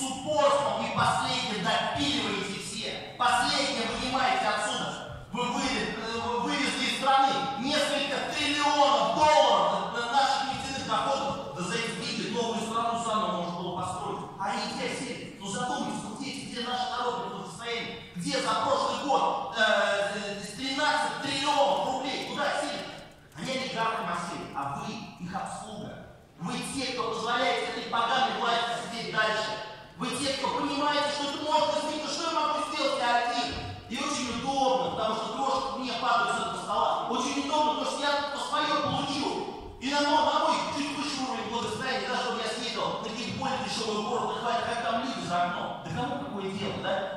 с упорством и последнее допиливаете все. Последнее вынимаете отсюда. Вы вывезли, вы вывезли из страны несколько триллионов долларов на наших нефтяных доходов. Да за эти деньги новую страну заново можно было построить. А они где сели? Ну задумайтесь, ну где, где наш народ в состоянии? Где за Очень удобно, потому что я по свое получу. И на мой, на мой чуть выше уровень благосостояния, даже чтобы я съездил на какие-то более дешевые города, хватит, как там люди за окном. Да кому какое дело, да?